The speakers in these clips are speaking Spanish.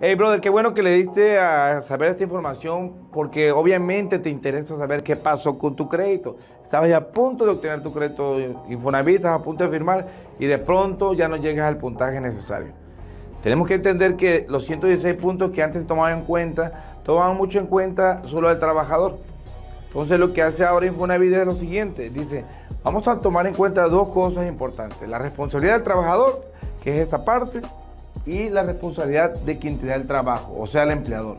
Hey, brother, qué bueno que le diste a saber esta información porque obviamente te interesa saber qué pasó con tu crédito. Estabas ya a punto de obtener tu crédito Infonavit, estás a punto de firmar y de pronto ya no llegas al puntaje necesario. Tenemos que entender que los 116 puntos que antes tomaban en cuenta, tomaban mucho en cuenta solo al trabajador. Entonces lo que hace ahora Infonavit es lo siguiente, dice, vamos a tomar en cuenta dos cosas importantes, la responsabilidad del trabajador, que es esa parte, y la responsabilidad de quien te da el trabajo, o sea, el empleador.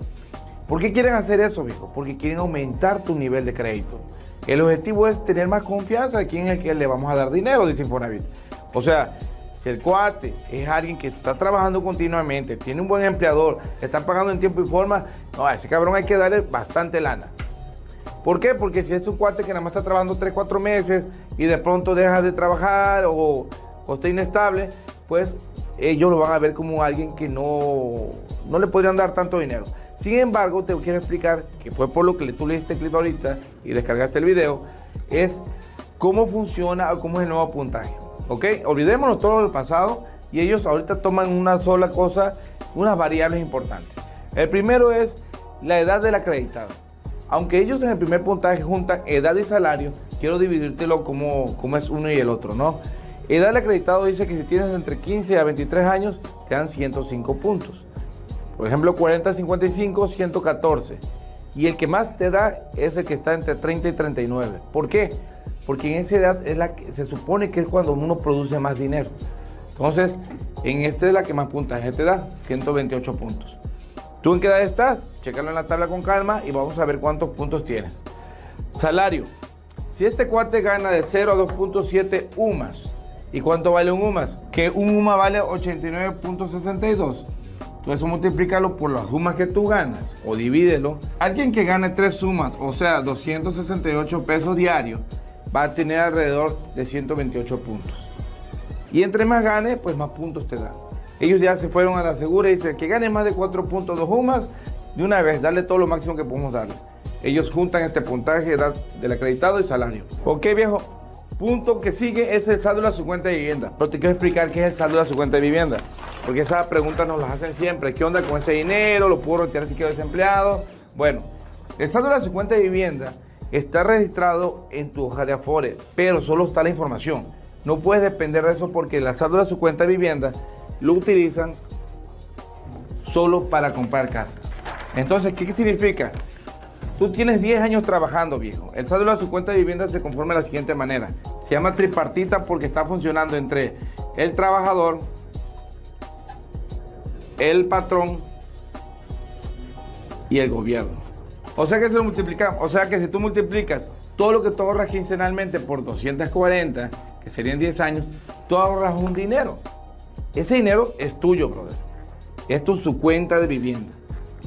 ¿Por qué quieren hacer eso, viejo? Porque quieren aumentar tu nivel de crédito. El objetivo es tener más confianza de quién es el que le vamos a dar dinero, dice Infonavit. O sea, si el cuate es alguien que está trabajando continuamente, tiene un buen empleador, le están pagando en tiempo y forma, no, a ese cabrón hay que darle bastante lana. ¿Por qué? Porque si es un cuate que nada más está trabajando 3, 4 meses y de pronto deja de trabajar o, o está inestable, pues ellos lo van a ver como alguien que no, no le podrían dar tanto dinero. Sin embargo, te quiero explicar, que fue por lo que tú le diste clic ahorita y descargaste el video, es cómo funciona o cómo es el nuevo puntaje. ¿Ok? Olvidémonos todo el pasado y ellos ahorita toman una sola cosa, unas variables importantes. El primero es la edad del acreditado. Aunque ellos en el primer puntaje juntan edad y salario, quiero dividírtelo como, como es uno y el otro, ¿no? Edad acreditado dice que si tienes entre 15 a 23 años, te dan 105 puntos. Por ejemplo, 40 a 55, 114. Y el que más te da es el que está entre 30 y 39. ¿Por qué? Porque en esa edad es la que se supone que es cuando uno produce más dinero. Entonces, en esta es la que más puntaje te da, 128 puntos. ¿Tú en qué edad estás? Chécalo en la tabla con calma y vamos a ver cuántos puntos tienes. Salario. Si este cuate gana de 0 a 2.7 UMAS, ¿Y cuánto vale un UMAS? Que un UMA vale 89.62. Tú eso multiplícalo por las sumas que tú ganas o divídelo. Alguien que gane tres sumas, o sea, 268 pesos diarios, va a tener alrededor de 128 puntos. Y entre más gane, pues más puntos te dan. Ellos ya se fueron a la segura y dicen que gane más de 4.2 UMAS, de una vez, darle todo lo máximo que podemos darle. Ellos juntan este puntaje del acreditado y salario. Ok, viejo, Punto que sigue es el saldo de su cuenta de vivienda. Pero te quiero explicar qué es el saldo de su cuenta de vivienda. Porque esas preguntas nos las hacen siempre. ¿Qué onda con ese dinero? ¿Lo puedo retirar si quedo desempleado? Bueno, el saldo de su cuenta de vivienda está registrado en tu hoja de Afore, pero solo está la información. No puedes depender de eso porque el saldo de su cuenta de vivienda lo utilizan solo para comprar casa. Entonces, ¿qué significa? Tú tienes 10 años trabajando, viejo. El saldo de su cuenta de vivienda se conforma de la siguiente manera. Se llama tripartita porque está funcionando entre el trabajador, el patrón y el gobierno. O sea que se multiplica, o sea que si tú multiplicas todo lo que tú ahorras quincenalmente por 240, que serían 10 años, tú ahorras un dinero. Ese dinero es tuyo, brother. Es tu su cuenta de vivienda.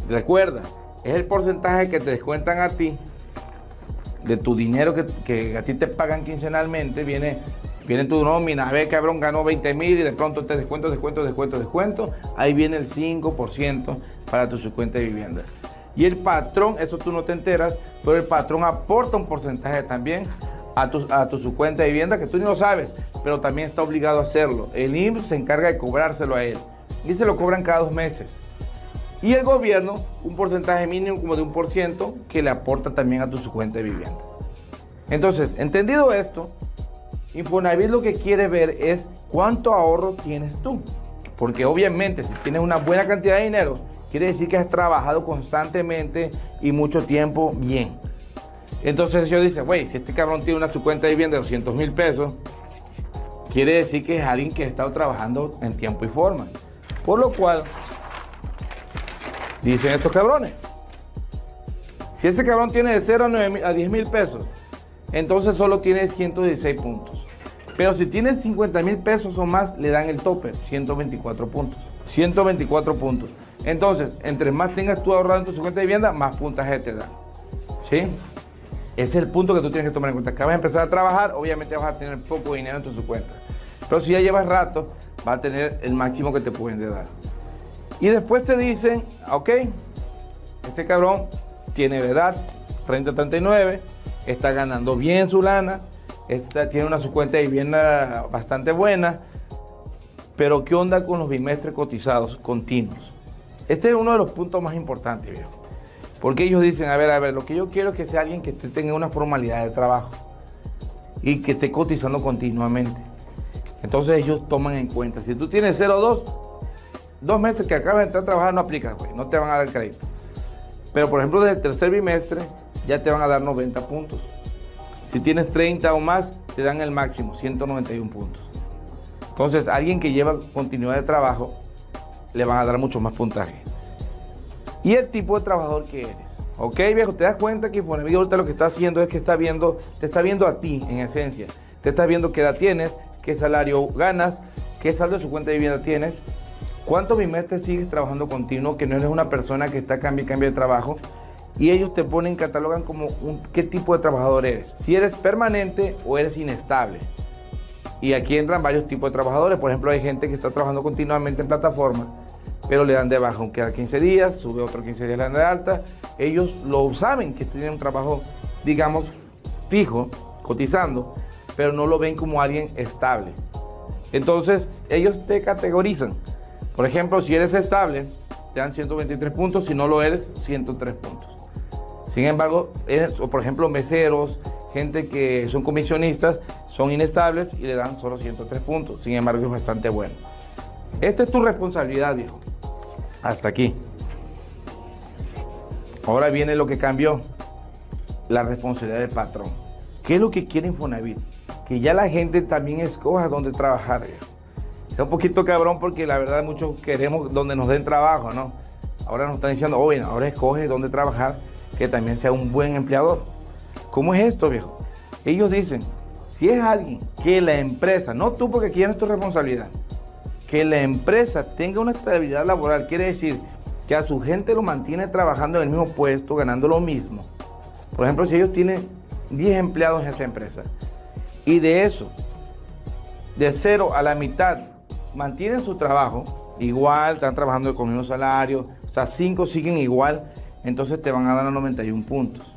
Recuerda, es el porcentaje que te descuentan a ti de tu dinero que, a ti te pagan quincenalmente, viene, viene tu nómina, a ver cabrón ganó 20 mil y de pronto te descuento, descuento, descuento, descuento, ahí viene el 5% para tu cuenta de vivienda. Y el patrón, eso tú no te enteras, pero el patrón aporta un porcentaje también a tu, a tu de vivienda que tú ni lo sabes, pero también está obligado a hacerlo. El IMSS se encarga de cobrárselo a él y se lo cobran cada dos meses. Y el gobierno, un porcentaje mínimo como de un por ciento que le aporta también a tu cuenta de vivienda. Entonces, entendido esto, Infonavit lo que quiere ver es cuánto ahorro tienes tú. Porque obviamente si tienes una buena cantidad de dinero, quiere decir que has trabajado constantemente y mucho tiempo bien. Entonces yo dice, güey, si este cabrón tiene una su cuenta de vivienda de 200 mil pesos, quiere decir que es alguien que ha estado trabajando en tiempo y forma. Por lo cual, Dicen estos cabrones. Si ese cabrón tiene de 0 a, 10 mil pesos, entonces solo tiene 116 puntos. Pero si tiene 50 mil pesos o más, le dan el tope, 124 puntos. 124 puntos. Entonces, entre más tengas tú ahorrado en tu cuenta de vivienda, más puntaje te dan. ¿Sí? Ese es el punto que tú tienes que tomar en cuenta. Acabas de empezar a trabajar, obviamente vas a tener poco dinero en tu cuenta. Pero si ya llevas rato, va a tener el máximo que te pueden dar. Y después te dicen, ok, este cabrón tiene edad 30-39, está ganando bien su lana, tiene una su cuenta de vivienda bastante buena, pero ¿qué onda con los bimestres cotizados continuos? Este es uno de los puntos más importantes, viejo. Porque ellos dicen, a ver, a ver, lo que yo quiero es que sea alguien que tenga una formalidad de trabajo y que esté cotizando continuamente. Entonces ellos toman en cuenta. Si tú tienes 0,2, dos meses que acabas de entrar a trabajar no aplicas, güey. No te van a dar crédito. Pero por ejemplo, del tercer bimestre ya te van a dar 90 puntos. Si tienes 30 o más, te dan el máximo, 191 puntos. Entonces, alguien que lleva continuidad de trabajo, le van a dar mucho más puntaje. Y el tipo de trabajador que eres. Ok, viejo, te das cuenta que Infonavit ahorita lo que está haciendo es que está viendo, te está viendo a ti en esencia. Te está viendo qué edad tienes, qué salario ganas, qué saldo de su cuenta de vivienda tienes, cuántos bimestres sigues trabajando continuo, que no eres una persona que está cambio y de trabajo. Y ellos te ponen, catalogan como qué tipo de trabajador eres. Si eres permanente o eres inestable. Y aquí entran varios tipos de trabajadores. Por ejemplo, hay gente que está trabajando continuamente en plataforma, pero le dan de baja un queda 15 días, sube otro 15 días, le dan de alta. Ellos lo saben que tienen un trabajo, digamos, fijo, cotizando, pero no lo ven como alguien estable. Entonces, ellos te categorizan. Por ejemplo, si eres estable, te dan 123 puntos, si no lo eres, 103 puntos. Sin embargo, o por ejemplo, meseros, gente que son comisionistas, son inestables y le dan solo 103 puntos. Sin embargo, es bastante bueno. Esta es tu responsabilidad, viejo. Hasta aquí. Ahora viene lo que cambió, la responsabilidad del patrón. ¿Qué es lo que quiere Infonavit? Que ya la gente también escoja dónde trabajar. Es un poquito cabrón porque la verdad muchos queremos donde nos den trabajo, ¿no? Ahora nos están diciendo, oye, ahora escoge dónde trabajar, que también sea un buen empleador. ¿Cómo es esto, viejo? Ellos dicen, si es alguien que la empresa, no tú porque aquí es tu responsabilidad, que la empresa tenga una estabilidad laboral, quiere decir que a su gente lo mantiene trabajando en el mismo puesto, ganando lo mismo. Por ejemplo, si ellos tienen 10 empleados en esa empresa y de eso, de cero a la mitad, mantienen su trabajo, igual, están trabajando con el mismo salario, o sea, 5 siguen igual, entonces te van a dar 91 puntos.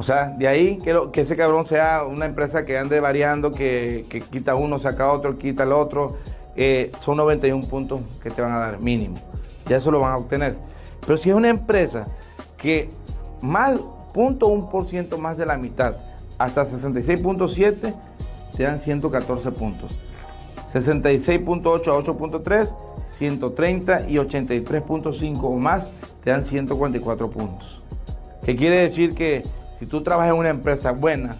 O sea, de ahí que, ese cabrón sea una empresa que ande variando, que, quita uno, saca otro, quita el otro. Eh, son 91 puntos que te van a dar mínimo. Ya eso lo van a obtener. Pero si es una empresa que más, punto un por más de la mitad, hasta 66.7, te dan 114 puntos. 66.8 a 8.3, 130 y 83.5 o más, te dan 144 puntos. ¿Qué quiere decir que si tú trabajas en una empresa buena,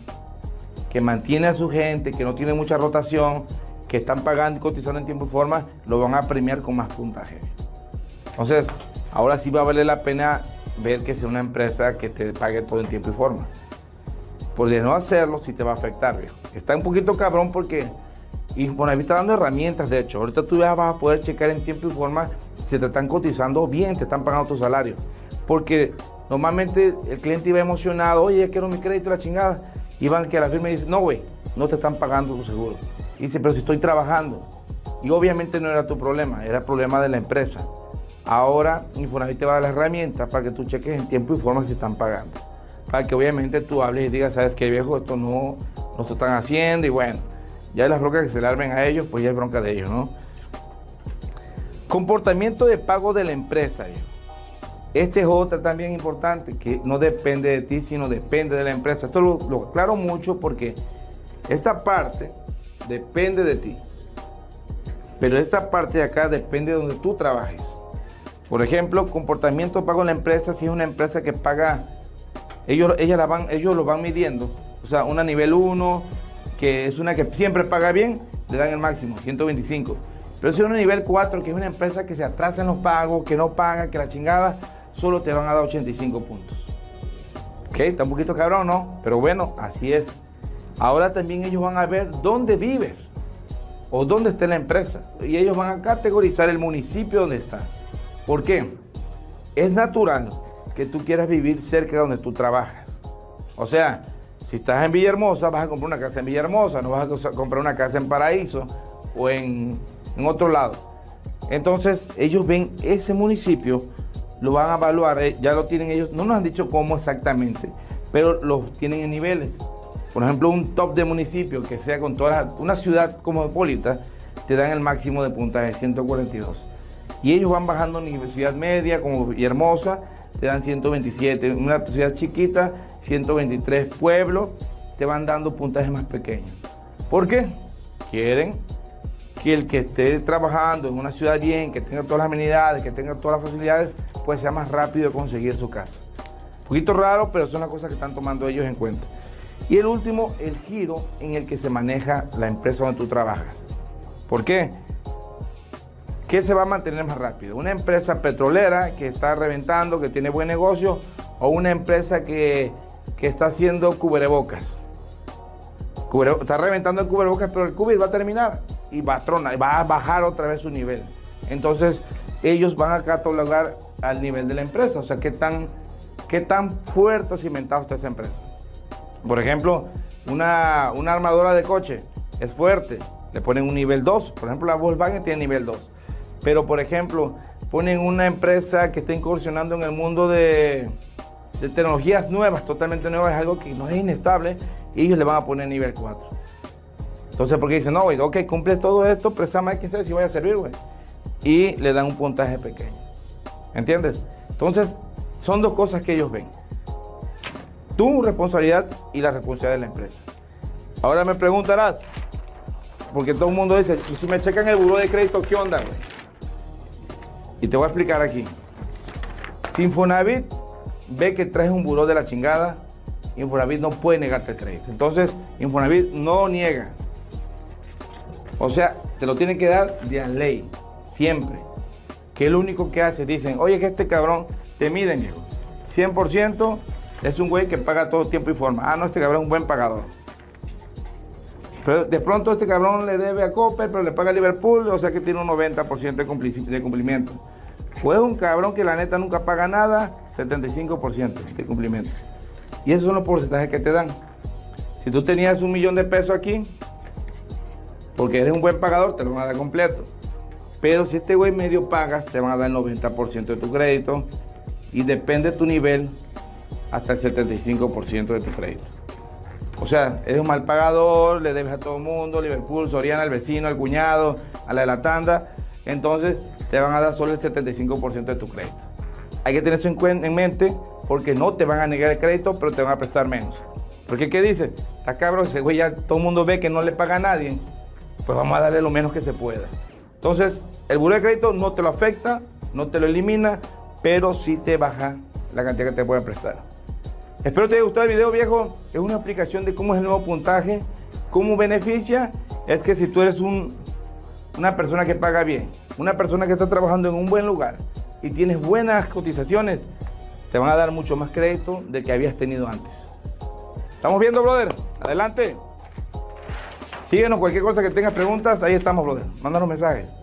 que mantiene a su gente, que no tiene mucha rotación, que están pagando y cotizando en tiempo y forma, lo van a premiar con más puntaje. Entonces, ahora sí va a valer la pena ver que sea una empresa que te pague todo en tiempo y forma. Por de no hacerlo, sí te va a afectar, viejo. Está un poquito cabrón porque Infonavit está dando herramientas, de hecho. Ahorita tú vas a poder checar en tiempo y forma si te están cotizando bien, te están pagando tu salario. Porque Normalmente el cliente iba emocionado, oye, quiero mi crédito, la chingada. Iban que a la firma y dice, no, güey, no te están pagando tu seguro. Y dice, pero si estoy trabajando. Y obviamente no era tu problema, era problema de la empresa. Ahora Infonavit te va a dar las herramientas para que tú cheques en tiempo y forma si están pagando. Para que obviamente tú hables y digas, sabes qué viejo, esto no, no se están haciendo. Y bueno, ya las broncas que se le armen a ellos, pues ya es bronca de ellos, ¿no? Comportamiento de pago de la empresa. Este es otra también importante, que no depende de ti, sino depende de la empresa. Esto lo, aclaro mucho porque esta parte depende de ti. Pero esta parte de acá depende de donde tú trabajes. Por ejemplo, comportamiento pago en la empresa, si es una empresa que paga, ellos, la van, ellos lo van midiendo. O sea, una nivel 1, que es una que siempre paga bien, le dan el máximo, 125. Pero si es una nivel 4, que es una empresa que se atrasa en los pagos, que no paga, que la chingada, solo te van a dar 85 puntos. Ok, está un poquito cabrón, ¿no? Pero bueno, así es. Ahora también ellos van a ver dónde vives o dónde está la empresa. Y ellos van a categorizar el municipio donde está. ¿Por qué? Es natural que tú quieras vivir cerca de donde tú trabajas. O sea, si estás en Villahermosa, vas a comprar una casa en Villahermosa, no vas a comprar una casa en Paraíso o en, en otro lado. Entonces, ellos ven ese municipio lo van a evaluar, eh, ya lo tienen ellos, no nos han dicho cómo exactamente, pero lo tienen en niveles. Por ejemplo, un top de municipio que sea con toda una ciudad cosmopolita, te dan el máximo de puntaje, 142. Y ellos van bajando en universidad media como Hermosa, te dan 127. Una ciudad chiquita, 123 pueblos, te van dando puntajes más pequeños. ¿Por qué? Quieren que el que esté trabajando en una ciudad bien, que tenga todas las amenidades, que tenga todas las facilidades, pues sea más rápido de conseguir su casa. Un poquito raro, pero son las cosas que están tomando ellos en cuenta. Y el último, el giro en el que se maneja la empresa donde tú trabajas. ¿Por qué? ¿Qué se va a mantener más rápido? ¿Una empresa petrolera que está reventando, que tiene buen negocio, o una empresa que, está haciendo cubrebocas? está reventando el cubrebocas, pero el cubir va a terminar y va a tronar, va a bajar otra vez su nivel. Entonces, ellos van a catalogar al nivel de la empresa, o sea, qué tan, qué tan fuerte o cimentado está esa empresa. Por ejemplo, una, armadora de coche es fuerte, le ponen un nivel 2. Por ejemplo, la Volkswagen tiene nivel 2. Pero, por ejemplo, ponen una empresa que está incursionando en el mundo de, tecnologías nuevas, totalmente nuevas, es algo que no es inestable, y ellos le van a poner nivel 4. Entonces, porque dicen, no, güey, ok, cumple todo esto, pero esa máquina si vaya a servir, güey. Y le dan un puntaje pequeño. ¿Entiendes? Entonces, son dos cosas que ellos ven tu responsabilidad y la responsabilidad de la empresa. Ahora me preguntarás, porque todo el mundo dice, y si me checan el buró de crédito, ¿qué onda? Y te voy a explicar aquí. Si Infonavit ve que traes un buró de la chingada, Infonavit no puede negarte el crédito. Entonces, Infonavit no niega. O sea, te lo tiene que dar de ley, siempre. Que es lo único que hace, dicen, oye, que este cabrón te miden, viejo. 100% es un güey que paga todo tiempo y forma. Ah, no, este cabrón es un buen pagador. Pero de pronto este cabrón le debe a Copper, pero le paga a Liverpool, o sea que tiene un 90% de cumplimiento. Pues un cabrón que la neta nunca paga nada, 75% de cumplimiento. Y esos son los porcentajes que te dan. Si tú tenías un millón de pesos aquí, porque eres un buen pagador, te lo van a dar completo. Pero si este güey medio pagas, te van a dar el 90% de tu crédito. Y depende de tu nivel, hasta el 75% de tu crédito. O sea, eres un mal pagador, le debes a todo el mundo, Liverpool, Soriana, al vecino, al cuñado, a la de la tanda, entonces te van a dar solo el 75% de tu crédito. Hay que tener eso en, mente porque no te van a negar el crédito, pero te van a prestar menos. Porque ¿qué dice? Está cabrón, ese güey ya todo el mundo ve que no le paga a nadie, pues vamos a darle lo menos que se pueda. Entonces, el buro de crédito no te lo afecta, no te lo elimina, pero sí te baja la cantidad que te pueden prestar. Espero te haya gustado el video, viejo. Es una explicación de cómo es el nuevo puntaje, cómo beneficia. Es que si tú eres una persona que paga bien, una persona que está trabajando en un buen lugar y tienes buenas cotizaciones, te van a dar mucho más crédito del que habías tenido antes. ¿Estamos viendo, brother? Adelante. Síguenos, cualquier cosa que tengas preguntas, ahí estamos, brother. Mándanos mensajes.